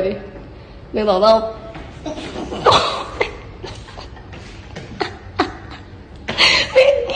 的，没找到。美女。